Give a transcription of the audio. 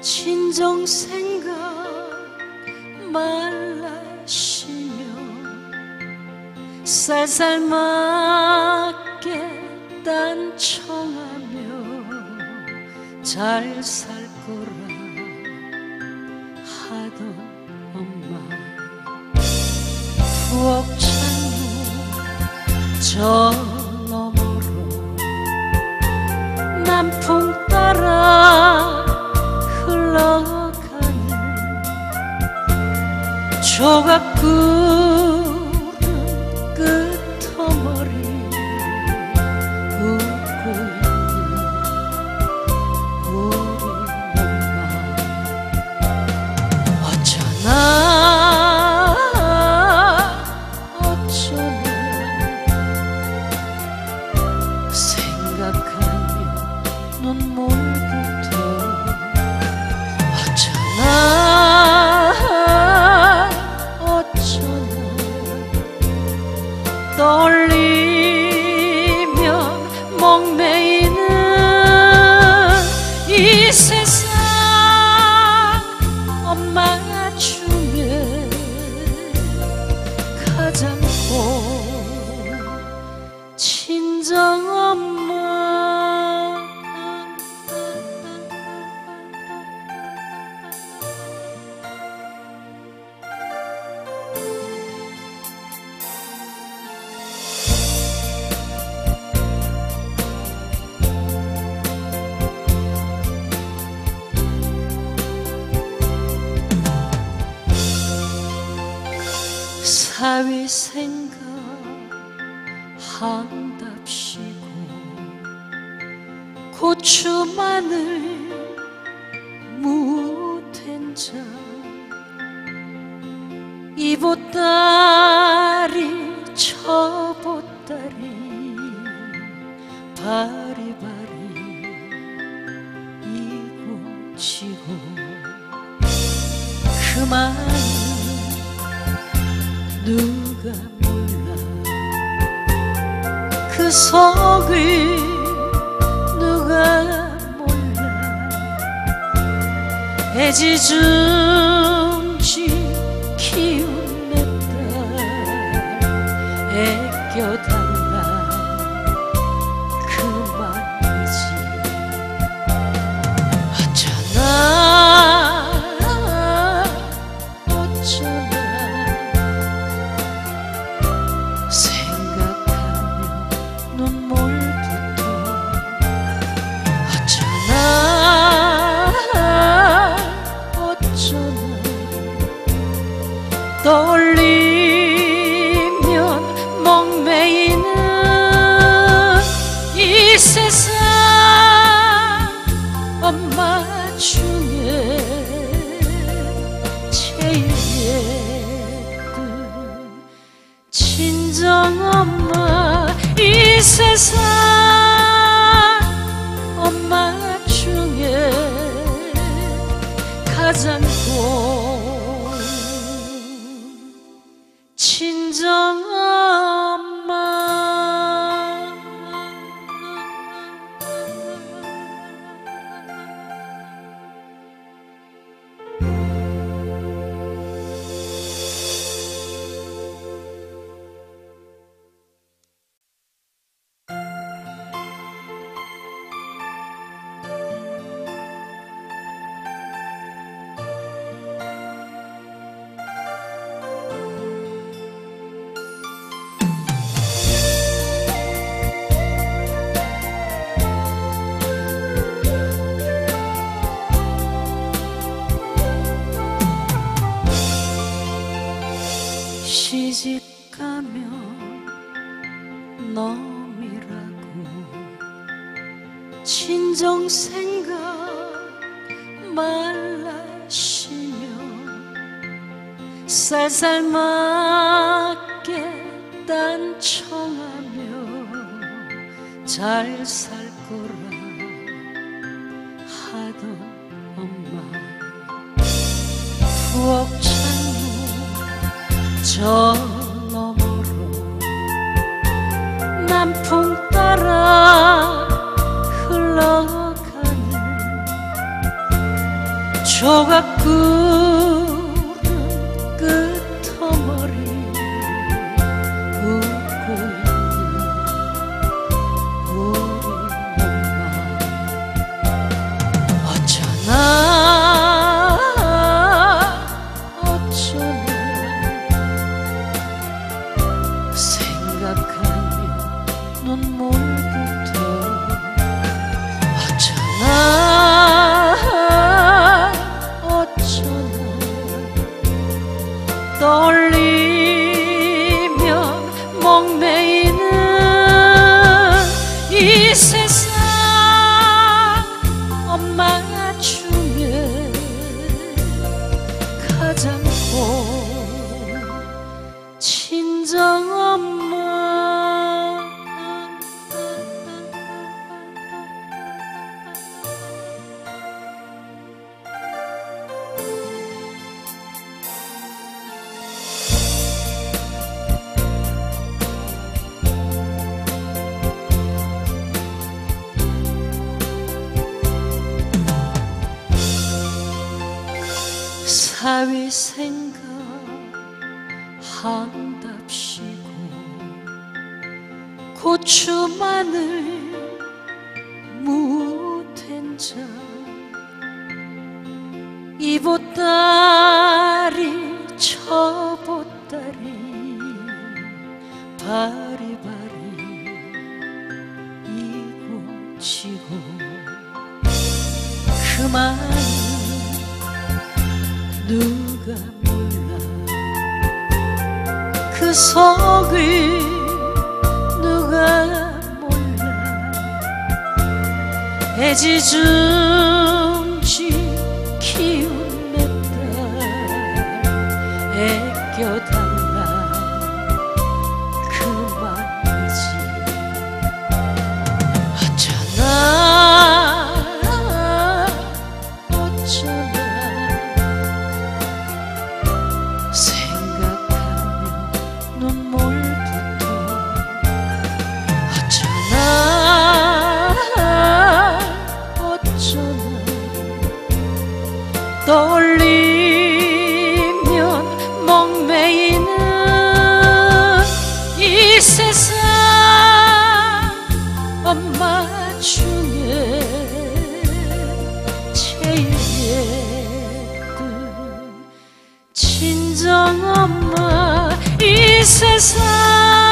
진정 생각 말라시며 쌀쌀 맞게 딴청하며 잘 살 거라 하던 엄마. 부엌 창문 저 너머로 남풍 따라 조각구 떨리며 목매이는 이 사위 생각 한답시고 고추 마늘 무된장 이보따리 저보따리 바리바리 이고지고 그만 누가 몰라. 그 속을 누가 몰라. 애지중지 떨리면 목매이는 이 세상 엄마 중에 제일 예쁜 친정엄마 이 세상 진정 생각 말라시며 쌀쌀 맞게 딴청하며 잘 살 거라 하던 엄마. 부엌 창문 저 너머로 남풍 따라 흘러가는 조각구 떨리면 목매이는 이 세상 엄마가 주면 가장 고운 친정 사위 생각 한답시고 고추 마늘 무된장 이보따리 저보따리 바리바리 이고지고 그만 누가 몰라. 그 속을 누가 몰라. 애지중 떨리면 멍매이는 이 세상 엄마 중에 제일 예쁜 친정 엄마 이 세상.